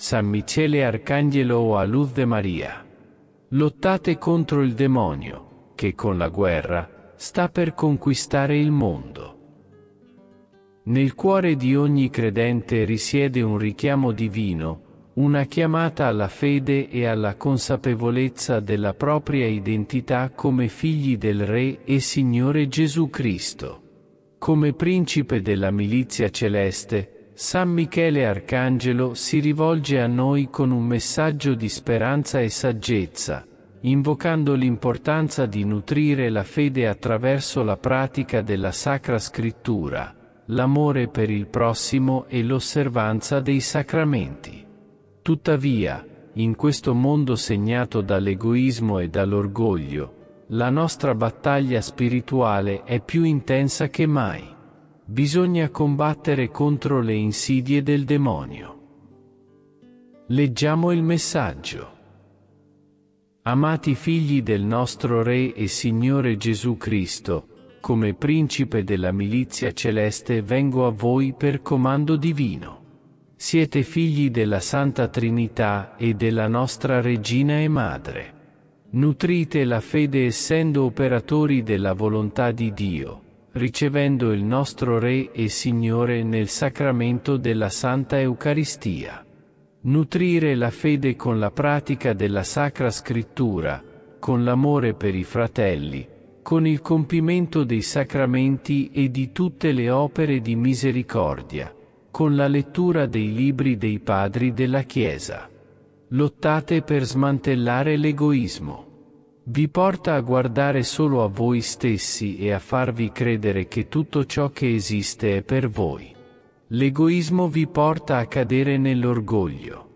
San Michele Arcangelo o a luz de Maria. Lottate contro il demonio, che con la guerra sta per conquistare il mondo. Nel cuore di ogni credente risiede un richiamo divino, una chiamata alla fede e alla consapevolezza della propria identità come figli del Re e Signore Gesù Cristo. Come principe della milizia celeste, San Michele Arcangelo si rivolge a noi con un messaggio di speranza e saggezza, invocando l'importanza di nutrire la fede attraverso la pratica della Sacra Scrittura, l'amore per il prossimo e l'osservanza dei sacramenti. Tuttavia, in questo mondo segnato dall'egoismo e dall'orgoglio, la nostra battaglia spirituale è più intensa che mai. Bisogna combattere contro le insidie del demonio. Leggiamo il messaggio. Amati figli del nostro Re e Signore Gesù Cristo, come principe della milizia celeste vengo a voi per comando divino. Siete figli della Santa Trinità e della nostra Regina e Madre. Nutrite la fede essendo operatori della volontà di Dio, ricevendo il nostro Re e Signore nel sacramento della Santa Eucaristia. Nutrire la fede con la pratica della Sacra Scrittura, con l'amore per i fratelli, con il compimento dei sacramenti e di tutte le opere di misericordia, con la lettura dei libri dei padri della Chiesa. Lottate per smantellare l'egoismo. Vi porta a guardare solo a voi stessi e a farvi credere che tutto ciò che esiste è per voi. L'egoismo vi porta a cadere nell'orgoglio.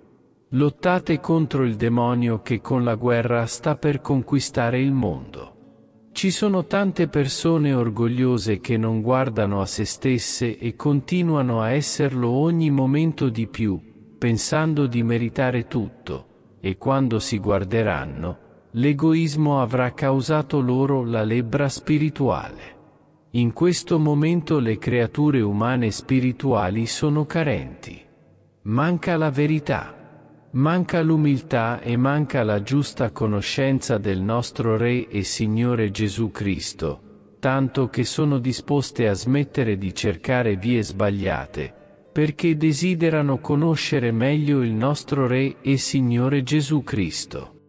Lottate contro il demonio che con la guerra sta per conquistare il mondo. Ci sono tante persone orgogliose che non guardano a se stesse e continuano a esserlo ogni momento di più, pensando di meritare tutto, e quando si guarderanno, l'egoismo avrà causato loro la lebbra spirituale. In questo momento le creature umane spirituali sono carenti. Manca la verità. Manca l'umiltà e manca la giusta conoscenza del nostro Re e Signore Gesù Cristo, tanto che sono disposte a smettere di cercare vie sbagliate, perché desiderano conoscere meglio il nostro Re e Signore Gesù Cristo.